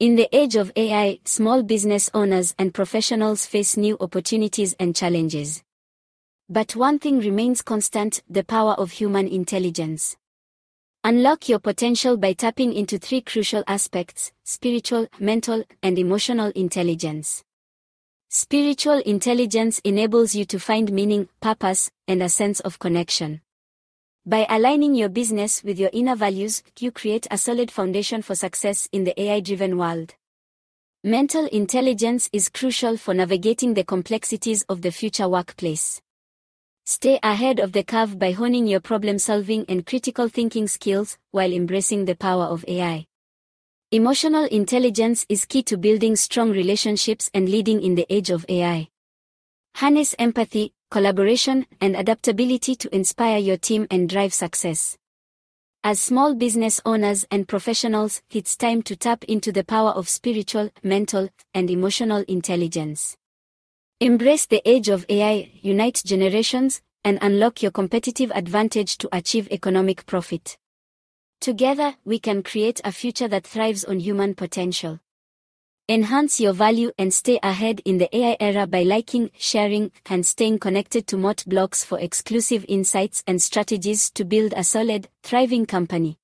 In the age of AI, small business owners and professionals face new opportunities and challenges. But one thing remains constant the power of human intelligence. Unlock your potential by tapping into three crucial aspects spiritual, mental, and emotional intelligence. Spiritual intelligence enables you to find meaning, purpose, and a sense of connection. By aligning your business with your inner values, you create a solid foundation for success in the AI driven world. Mental intelligence is crucial for navigating the complexities of the future workplace. Stay ahead of the curve by honing your problem solving and critical thinking skills while embracing the power of AI. Emotional intelligence is key to building strong relationships and leading in the age of AI. Harness empathy, collaboration, and adaptability to inspire your team and drive success. As small business owners and professionals, it's time to tap into the power of spiritual, mental, and emotional intelligence. Embrace the age of AI, unite generations, and unlock your competitive advantage to achieve economic profit. Together, we can create a future that thrives on human potential. Enhance your value and stay ahead in the AI era by liking, sharing, and staying connected to Maat Blocks for exclusive insights and strategies to build a solid, thriving company.